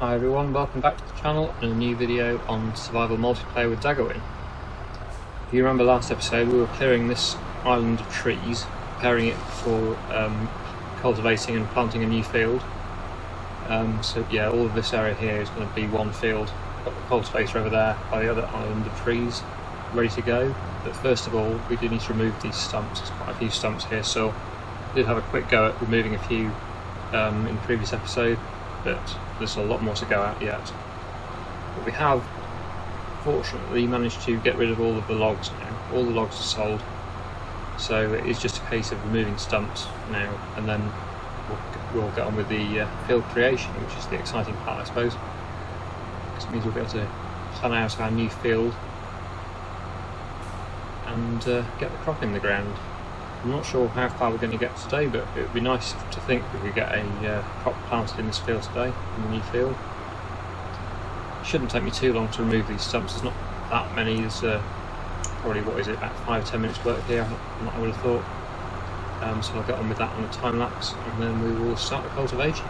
Hi everyone, welcome back to the channel and a new video on survival multiplayer with Daggerwin. If you remember last episode we were clearing this island of trees, preparing it for um, cultivating and planting a new field. Um, so yeah, all of this area here is going to be one field. Got the cultivator over there by the other island of trees, ready to go. But first of all, we do need to remove these stumps. There's quite a few stumps here, so I did have a quick go at removing a few um, in the previous episode, but there's a lot more to go at yet. But we have, fortunately, managed to get rid of all of the logs now. All the logs are sold, so it is just a case of removing stumps now, and then we'll, we'll get on with the uh, field creation, which is the exciting part, I suppose. Because it means we'll be able to plan out our new field and uh, get the crop in the ground. I'm not sure how far we're going to get today, but it would be nice to think we could get a uh, crop planted in this field today, in the new field. Shouldn't take me too long to remove these stumps, there's not that many, there's uh, probably, what is it, about 5 10 minutes work here, I would have thought. Um, so I'll get on with that on a time lapse, and then we will start the cultivations.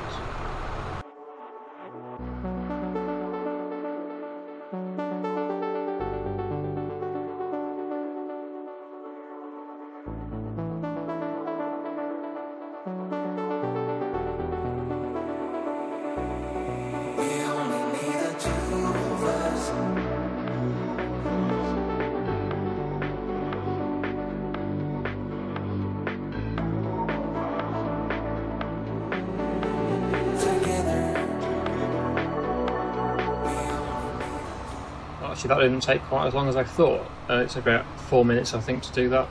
That didn't take quite as long as I thought. Uh, it took about four minutes, I think, to do that.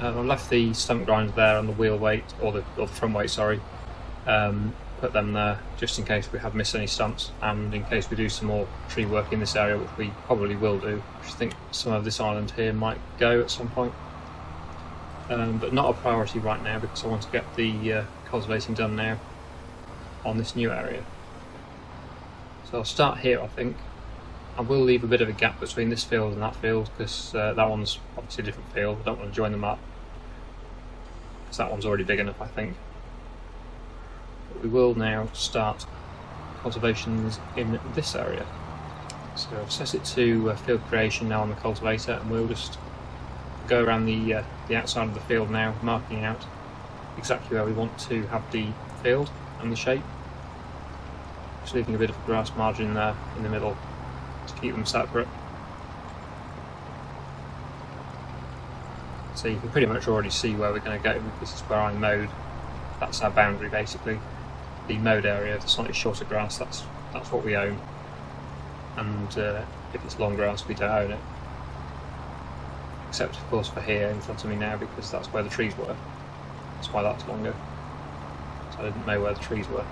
Uh, I left the stump grinder there on the wheel weight, or the, or the front weight, sorry. Um, put them there just in case we have missed any stumps, and in case we do some more tree work in this area, which we probably will do. I think some of this island here might go at some point. Um, but not a priority right now because I want to get the uh, cultivating done now on this new area. So I'll start here, I think. I will leave a bit of a gap between this field and that field because uh, that one's obviously a different field. I don't want to join them up because that one's already big enough, I think. But we will now start cultivations in this area. So I've set it to uh, field creation now on the cultivator, and we'll just go around the uh, the outside of the field now, marking out exactly where we want to have the field and the shape. Just leaving a bit of grass margin there in the middle to keep them separate. So you can pretty much already see where we're going to go. This is where I mowed. That's our boundary basically. The mowed area, the slightly shorter grass, that's that's what we own. And uh, if it's long grass, we don't own it. Except of course for here in front of me now because that's where the trees were. That's why that's longer. So I didn't know where the trees were.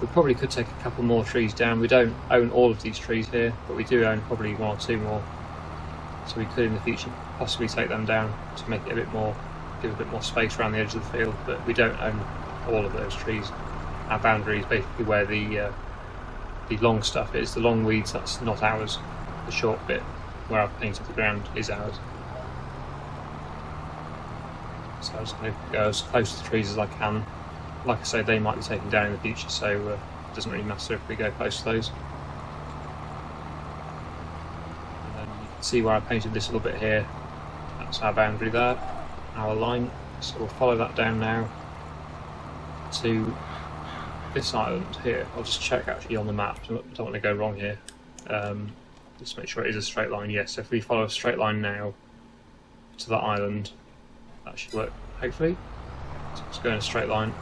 We probably could take a couple more trees down. We don't own all of these trees here, but we do own probably one or two more. So we could in the future possibly take them down to make it a bit more, give a bit more space around the edge of the field, but we don't own all of those trees. Our boundary is basically where the uh, the long stuff is. The long weeds, that's not ours. The short bit where I've painted the ground is ours. So I'm just going to go as close to the trees as I can like I say, they might be taken down in the future, so uh, it doesn't really matter if we go close to those. See where I painted this little bit here. That's our boundary there, our line. So we'll follow that down now to this island here. I'll just check actually on the map. I don't want to go wrong here. Um, just make sure it is a straight line. Yes, so if we follow a straight line now to that island, that should work, hopefully. So let's go in a straight line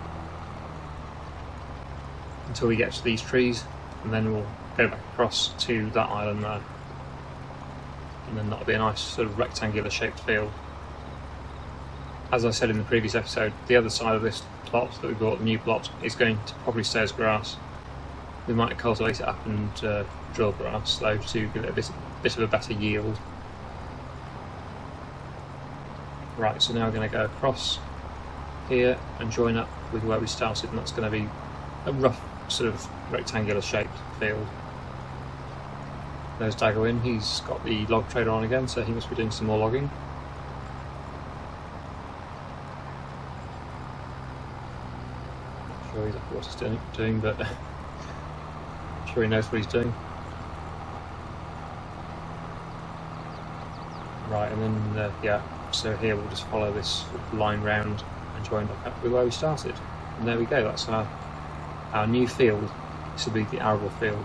until we get to these trees, and then we'll go back across to that island there. And then that'll be a nice sort of rectangular shaped field. As I said in the previous episode, the other side of this plot that we bought, the new plot, is going to probably stay as grass. We might cultivate it up and uh, drill grass though to give it a bit, bit of a better yield. Right, so now we're going to go across here and join up with where we started, and that's going to be a rough sort of rectangular shaped field. There's Dago Daggerwin, he's got the log trailer on again, so he must be doing some more logging. Not sure exactly what he's doing, doing but sure he knows what he's doing. Right, and then, uh, yeah, so here we'll just follow this line round and join back up with where we started. And there we go, that's our, our new field. Will be the arable field.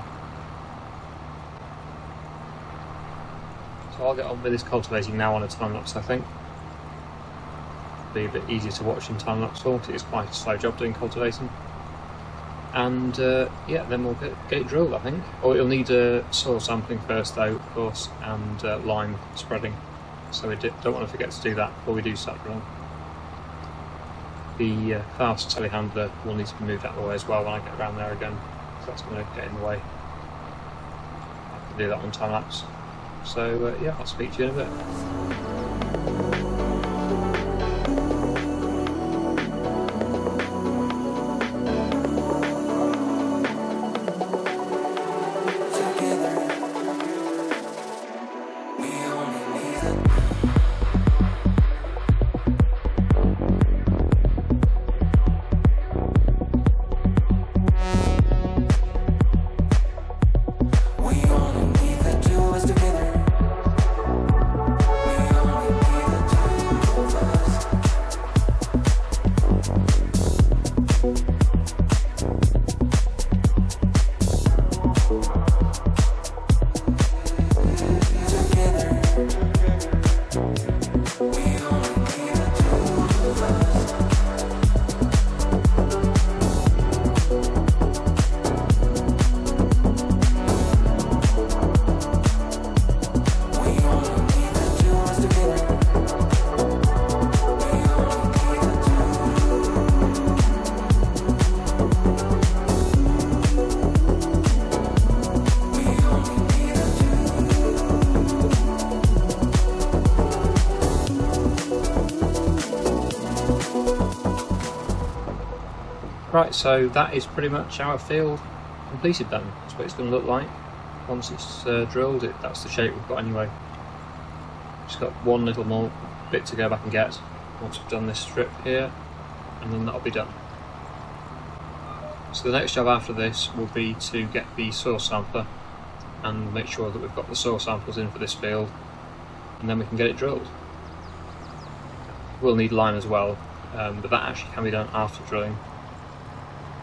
So I'll get on with this cultivating now on a time lapse, I think. Be a bit easier to watch in time lapse because it's quite a slow job doing cultivating. And uh, yeah, then we'll get, get drilled, I think. Or it'll need uh, soil sampling first, though, of course, and uh, lime spreading. So we don't want to forget to do that before we do start drilling. The uh, fast telehandler will need to be moved out of the way as well when I get around there again. So that's going to get in the way. I can do that on time lapse. So uh, yeah, I'll speak to you in a bit. So that is pretty much our field completed then. That's what it's going to look like once it's uh, drilled. It That's the shape we've got anyway. Just got one little more bit to go back and get once we've done this strip here, and then that'll be done. So the next job after this will be to get the soil sampler and make sure that we've got the soil samples in for this field, and then we can get it drilled. We'll need lime as well, um, but that actually can be done after drilling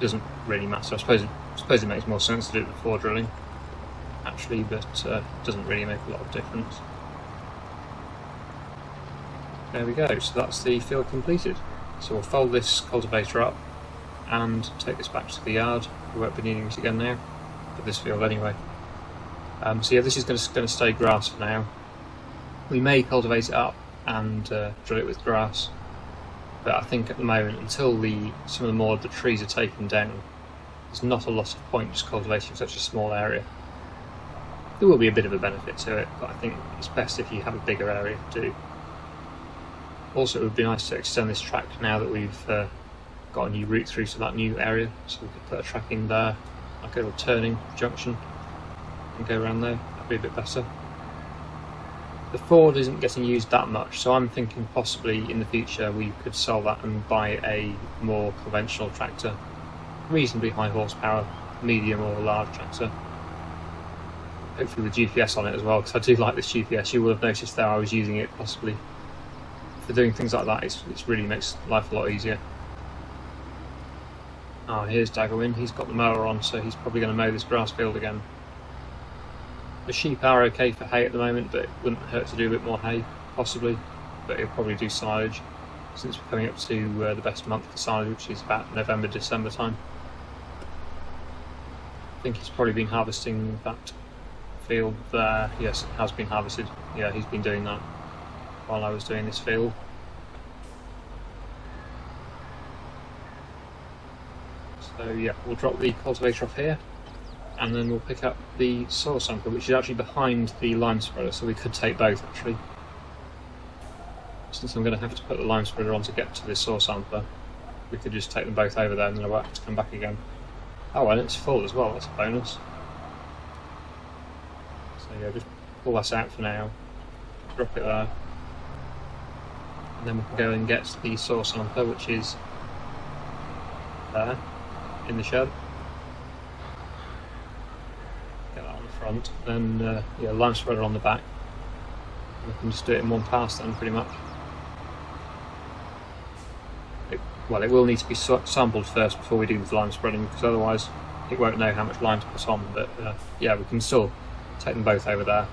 doesn't really matter. I suppose it, I suppose it makes more sense to do it before drilling, actually, but uh, doesn't really make a lot of difference. There we go, so that's the field completed. So we'll fold this cultivator up and take this back to the yard. We won't be needing it again now, for this field anyway. Um, so yeah, this is going to, going to stay grass for now. We may cultivate it up and uh, drill it with grass, but I think at the moment, until the some of the more of the trees are taken down, there's not a lot of point just cultivating such a small area. There will be a bit of a benefit to it, but I think it's best if you have a bigger area to do. Also, it would be nice to extend this track now that we've uh, got a new route through to that new area, so we could put a track in there, like a little turning junction, and go around there. That'd be a bit better the Ford isn't getting used that much, so I'm thinking possibly in the future we could sell that and buy a more conventional tractor, reasonably high horsepower, medium or large tractor. Hopefully with GPS on it as well, because I do like this GPS. You will have noticed there I was using it possibly for doing things like that. It's, it really makes life a lot easier. Oh, here's Daggerwin. He's got the mower on, so he's probably going to mow this grass field again. The sheep are okay for hay at the moment, but it wouldn't hurt to do a bit more hay, possibly. But he'll probably do silage since we're coming up to uh, the best month for silage, which is about November, December time. I think he's probably been harvesting that field there. Yes, it has been harvested. Yeah, he's been doing that while I was doing this field. So yeah, we'll drop the cultivator off here and then we'll pick up the soil sampler, which is actually behind the lime spreader, so we could take both actually. Since I'm going to have to put the lime spreader on to get to the soil sampler, we could just take them both over there and then I won't have to come back again. Oh, and it's full as well, that's a bonus. So yeah, just pull that out for now, drop it there, and then we can go and get the soil sampler, which is there, in the shed. the front, then uh, yeah, lime spreader on the back. We can just do it in one pass then, pretty much. It, well, it will need to be sampled first before we do the lime spreading, because otherwise it won't know how much lime to put on. But uh, yeah, we can still take them both over there,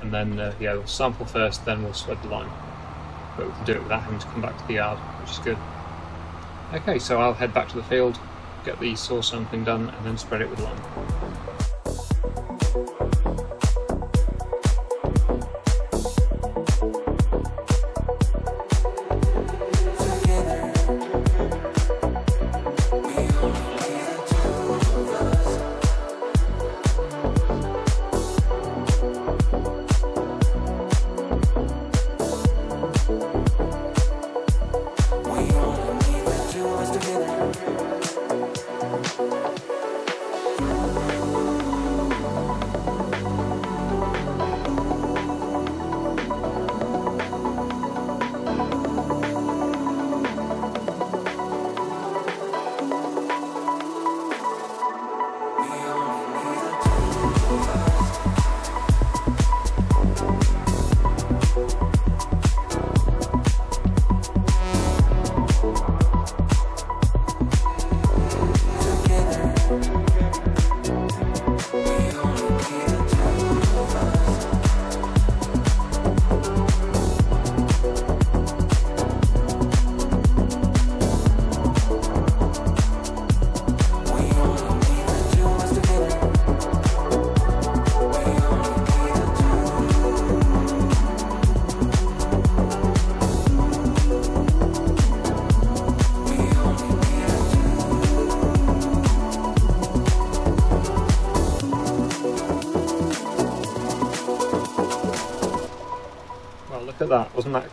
and then uh, yeah, we'll sample first, then we'll spread the lime. But we can do it without having to come back to the yard, which is good. Okay, so I'll head back to the field, get the soil sampling done, and then spread it with lime.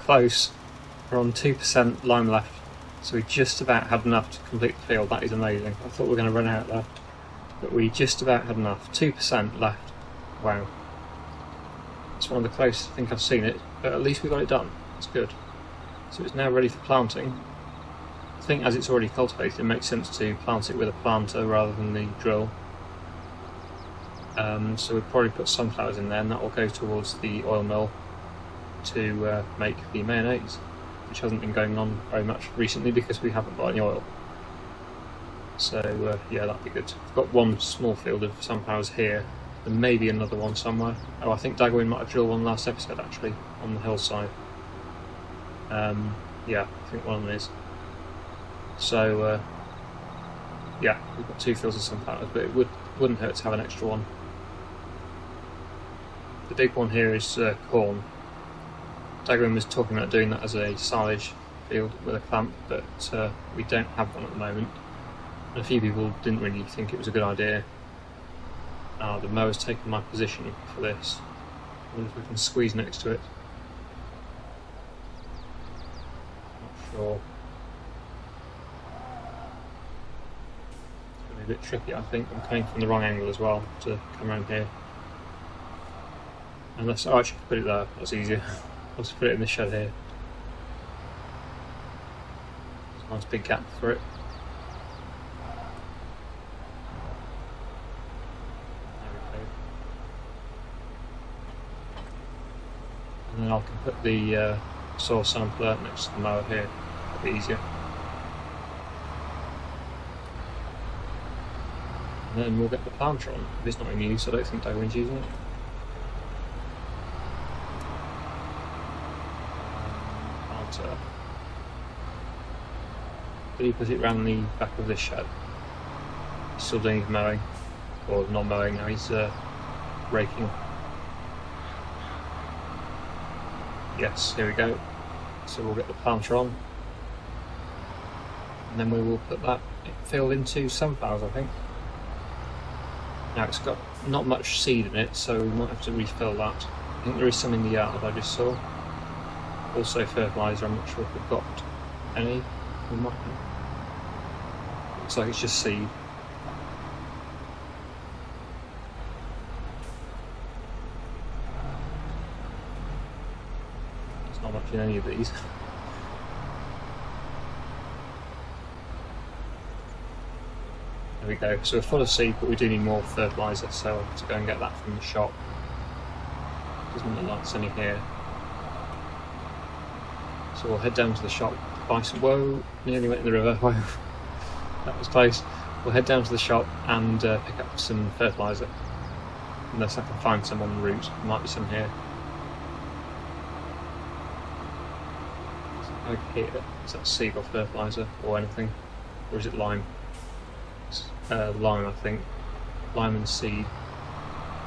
Close? We're on 2% lime left, so we just about had enough to complete the field. That is amazing. I thought we were going to run out there, but we just about had enough. 2% left. Wow. It's one of the closest I think I've seen it, but at least we got it done. That's good. So it's now ready for planting. I think as it's already cultivated, it makes sense to plant it with a planter rather than the drill. Um, so we'll probably put sunflowers in there and that will go towards the oil mill to uh, make the mayonnaise, which hasn't been going on very much recently because we haven't got any oil. So uh, yeah, that'd be good. I've got one small field of sunflowers here, and maybe another one somewhere. Oh, I think Daggerwin might have drilled one last episode actually, on the hillside. Um, yeah, I think one of them is. So uh, yeah, we've got two fields of sunflowers, but it would, wouldn't hurt to have an extra one. The big one here is uh, corn, Daggerwin was talking about doing that as a silage field with a clamp, but uh, we don't have one at the moment. And a few people didn't really think it was a good idea. Uh, the mower's taken my position for this. I wonder if we can squeeze next to it. Not sure. It's going to be a bit tricky, I think. I'm coming from the wrong angle as well to come around here. Unless, oh, I should put it there, that's easier. I'll just put it in the shed here. A nice big gap for it. And then I can put the uh, soil sampler next to the mower here, a bit easier. And then we'll get the planter on. It's not in use, I don't think Daggerwin's using it. But he put it around the back of this shed. He's still doing his mowing, or not mowing now, he's uh, raking. Yes, here we go. So we'll get the planter on. And then we will put that field into sunflowers, I think. Now it's got not much seed in it, so we might have to refill that. I think there is some in the yard that I just saw. Also fertiliser, I'm not sure if we've got any. We might have. Looks like it's just seed. There's not much in any of these. There we go. So we're full of seed, but we do need more fertiliser, so I'll have to go and get that from the shop. Doesn't look like there's any here. So we'll head down to the shop, buy some. Whoa! Nearly went in the river. Whoa! That was close. We'll head down to the shop and uh, pick up some fertiliser. Unless I can find some on the route. There might be some here. Okay, is that seagull fertiliser or anything? Or is it lime? It's, uh, lime, I think. Lime and seed.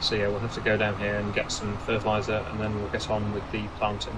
So yeah, we'll have to go down here and get some fertiliser and then we'll get on with the planting.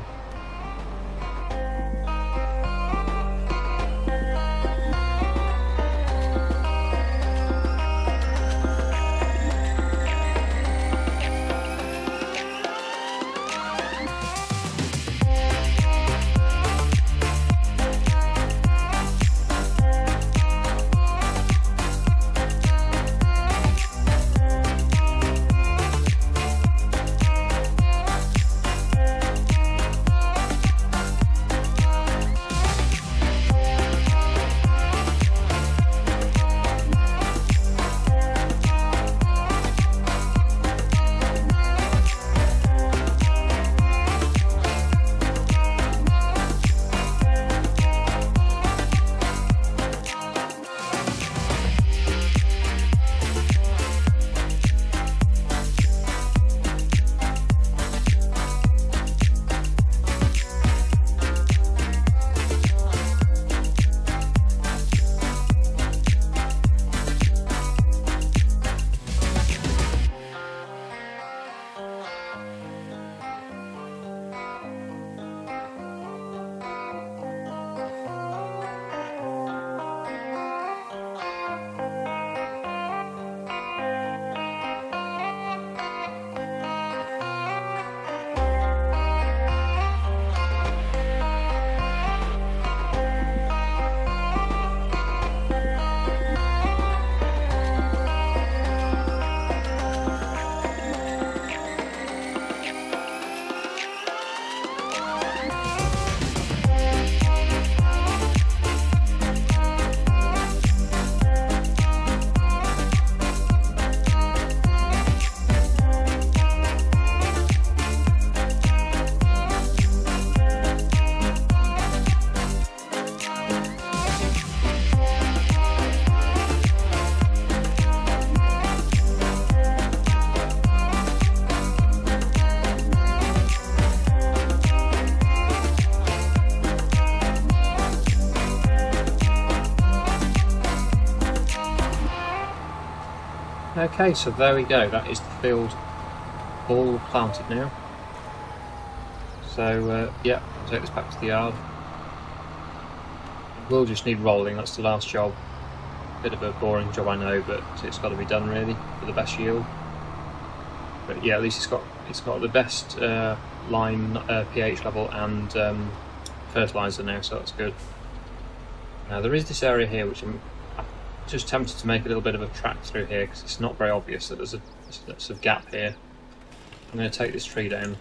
Okay, so there we go. That is the field all planted now. So uh, yeah, I'll take this back to the yard. We'll just need rolling. That's the last job. Bit of a boring job, I know, but it's got to be done really for the best yield. But yeah, at least it's got it's got the best uh, lime uh, pH level and um, fertilizer now, so that's good. Now there is this area here which I'm just tempted to make a little bit of a track through here because it's not very obvious that there's a, there's a gap here. I'm going to take this tree down.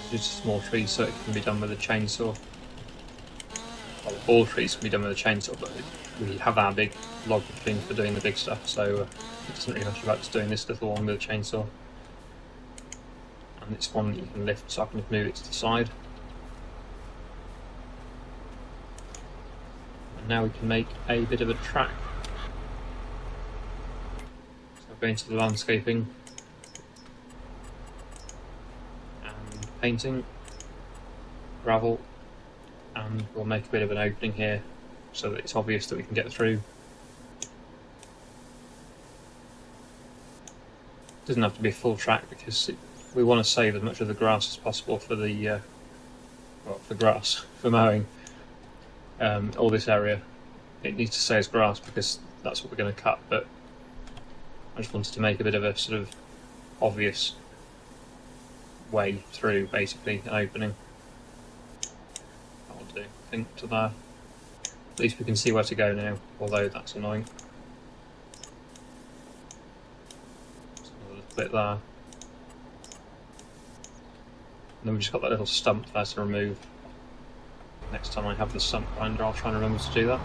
It's just a small tree so it can be done with a chainsaw. Well, all trees can be done with a chainsaw but we have our big log thing for doing the big stuff so uh, it doesn't really matter about just doing this little one with a chainsaw. And it's one that you can lift so I can move it to the side. Now we can make a bit of a track. So I'll go into the landscaping and painting, gravel, and we'll make a bit of an opening here so that it's obvious that we can get through. Doesn't have to be a full track because it, we want to save as much of the grass as possible for the uh, well, for grass for mowing um, all this area. It needs to stay as grass because that's what we're going to cut, but I just wanted to make a bit of a sort of obvious way through, basically, an opening. I'll do, I think, to there. At least we can see where to go now, although that's annoying. a little bit there. And then we've just got that little stump there to remove. Next time I have the stump grinder, I'll try and remember to do that.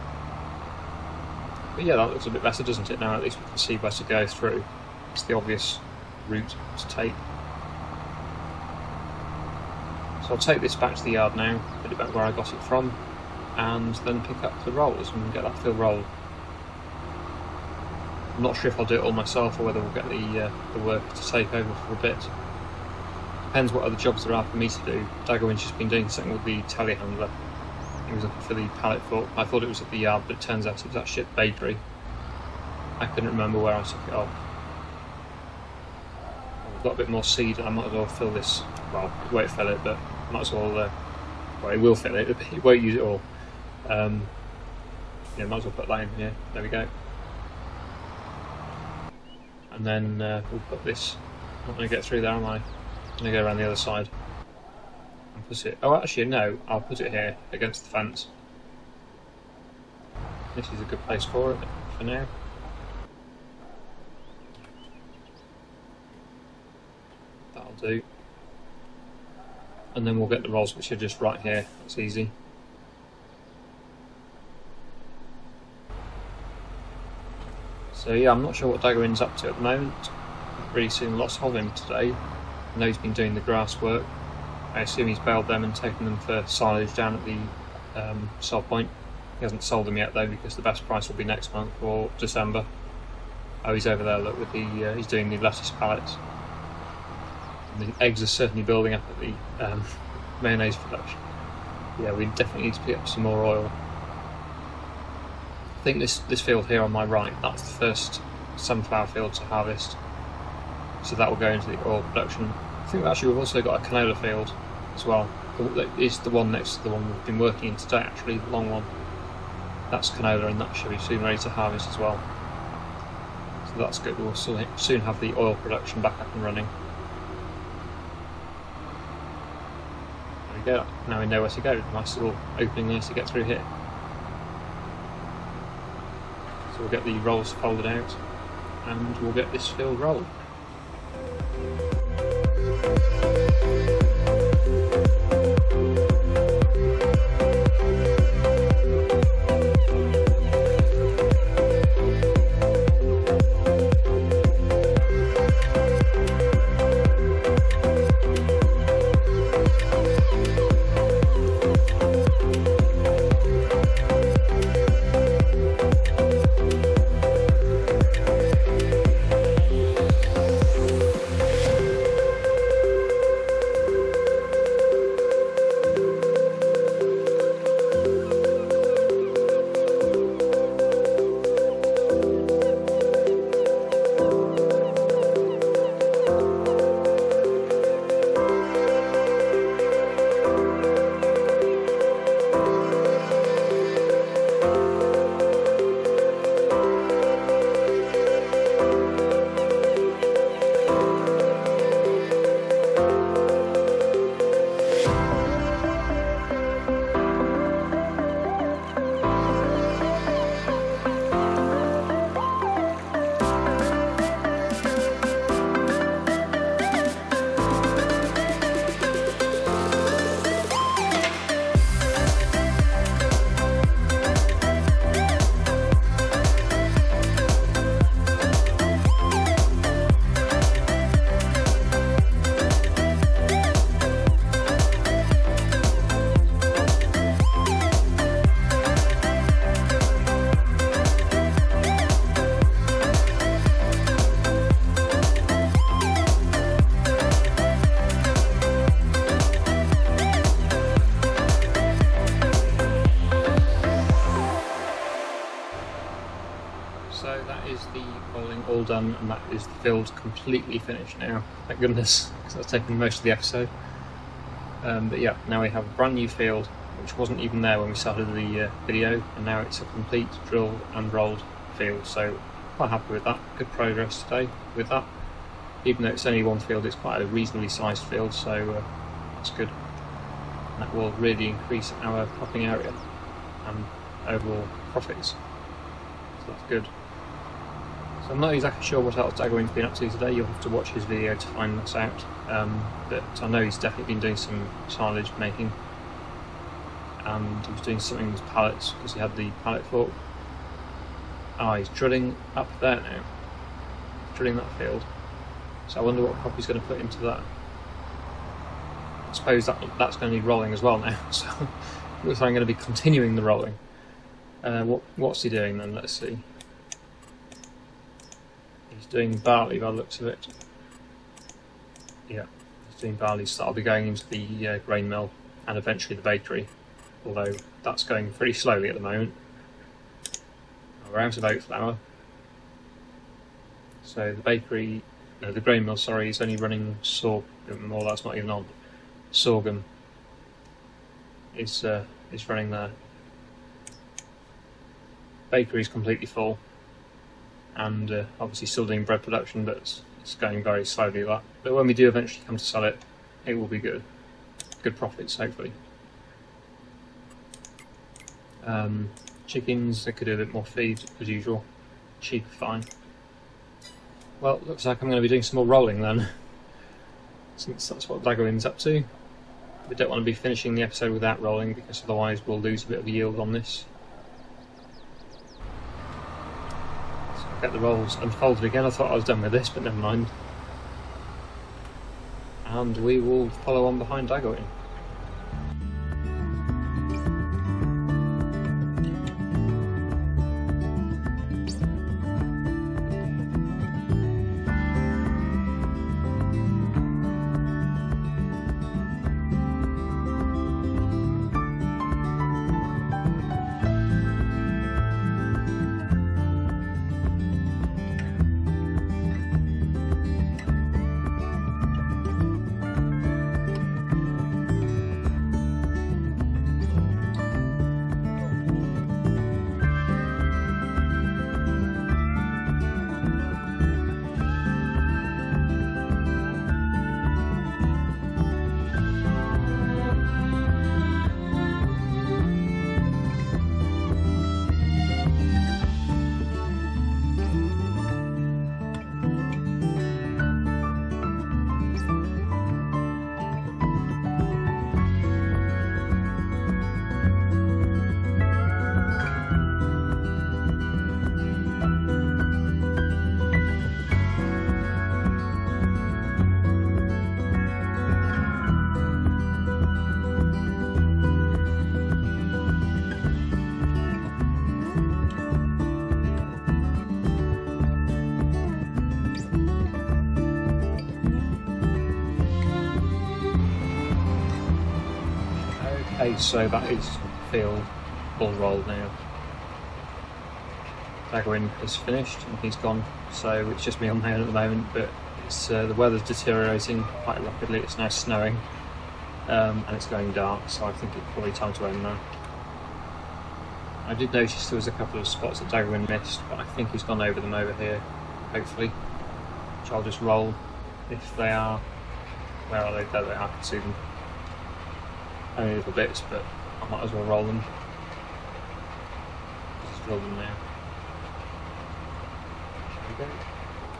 but yeah, that looks a bit better, doesn't it? Now at least we can see where to go through. It's the obvious route to take. So I'll take this back to the yard now, put it back where I got it from, and then pick up the rolls and get that field roll. I'm not sure if I'll do it all myself or whether we'll get the uh, the work to take over for a bit. Depends what other jobs there are for me to do. Daggerwin's just been doing something with the telehandler. He was for the pallet fork. I thought it was at the yard, but it turns out it was at Ship Bakery. I couldn't remember where I took it off. I've got a bit more seed, I might as well fill this. Well, it won't fill it, but might as well. Uh, well, it will fill it. It won't use it all. Um, yeah, might as well put that in here. There we go. And then uh, we'll put this. I'm not going to get through there, am I? I'm going to go around the other side. Oh, actually, no. I'll put it here against the fence. This is a good place for it for now. That'll do. And then we'll get the rolls, which are just right here. That's easy. So yeah, I'm not sure what Daggerwin's up to at the moment. I've really seen lots of him today. I know he's been doing the grass work. I assume he's baled them and taken them for silage down at the um, sell point. He hasn't sold them yet though because the best price will be next month or December. Oh, he's over there. Look, with the uh, he's doing the lettuce pallets. And the eggs are certainly building up at the um, mayonnaise production. Yeah, we definitely need to pick up some more oil. I think this, this field here on my right, that's the first sunflower field to harvest. So that will go into the oil production. I think actually we've also got a canola field as well. It's the one next to the one we've been working in today actually, the long one. That's canola and that should be soon ready to harvest as well. So that's good, we'll soon have the oil production back up and running. There we go, now we know where to go. Nice little opening there to get through here. So we'll get the rolls folded out and we'll get this field rolled. Done, is the completely finished now. Thank goodness, because that's taken most of the episode. Um, but yeah, now we have a brand new field, which wasn't even there when we started the uh, video, and now it's a complete drilled and rolled field. So quite happy with that. Good progress today with that. Even though it's only one field, it's quite a reasonably sized field, so uh, that's good. And that will really increase our cropping area and overall profits. So that's good. I'm not exactly sure what else Daggerwin's been up to today. You'll have to watch his video to find this out. Um, but I know he's definitely been doing some silage making. And he was doing something with pallets because he had the pallet fork. Ah, he's drilling up there now. Drilling that field. So I wonder what crop he's going to put into that. I suppose that that's going to need rolling as well now. So looks like I'm going to be continuing the rolling. Uh, what what's he doing then? Let's see. He's doing barley by the looks of it. Yeah, he's doing barley, so that'll be going into the uh, grain mill and eventually the bakery. Although that's going pretty slowly at the moment. We're out of oat flour. So the bakery, no, the grain mill, sorry, is only running sorghum, or that's not even on. Sorghum is uh, is running there. Bakery is completely full, and uh, obviously still doing bread production, but it's, it's going very slowly. That, but when we do eventually come to sell it, it will be good, good profits hopefully. Um, chickens, they could do a bit more feed as usual. Cheap, fine. Well, looks like I'm going to be doing some more rolling then, since that's what Daggerwin's up to. We don't want to be finishing the episode without rolling because otherwise we'll lose a bit of yield on this. So I'll get the rolls unfolded again. I thought I was done with this, but never mind. And we will follow on behind Daggerwin. So that is field all rolled now. Daggerwin is finished and he's gone, so it's just me on my own at the moment, but it's, uh, the weather's deteriorating quite rapidly, it's now snowing um, and it's going dark, so I think it's probably time to end now. I did notice there was a couple of spots that Daggerwin missed, but I think he's gone over them over here, hopefully. Which I'll just roll if they are. Where are they? There they are, I can see them only little bits, but I might as well roll them. Just roll them. There.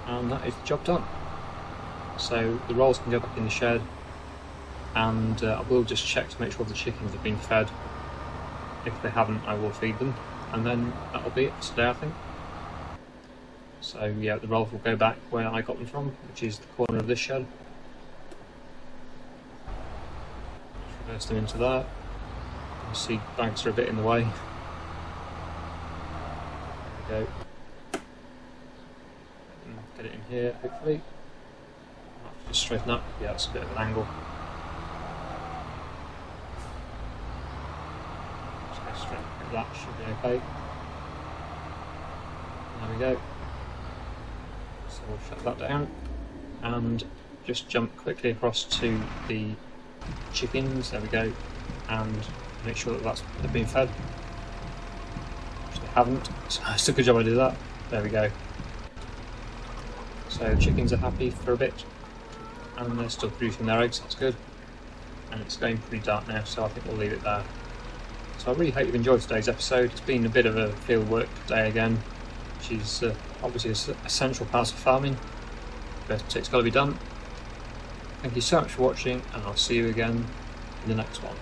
And that is the job done. So the rolls can go back in the shed, and uh, I will just check to make sure the chickens have been fed. If they haven't, I will feed them, and then that'll be it for today, I think. So yeah, the rolls will go back where I got them from, which is the corner of this shed. Them into that. You see banks are a bit in the way. There we go. Get it in here, hopefully. Just straighten up. Yeah, it's a bit of an angle. Just go straight that, should be okay. There we go. So we'll shut that down and just jump quickly across to the chickens, there we go, and make sure that that's they've been fed. Which they haven't, so it's a good job I did that. There we go. So chickens are happy for a bit, and they're still producing their eggs, that's good. And it's going pretty dark now, so I think we'll leave it there. So I really hope you've enjoyed today's episode. It's been a bit of a field work day again, which is uh, obviously essential part of farming, but it's got to be done. Thank you so much for watching, and I'll see you again in the next one.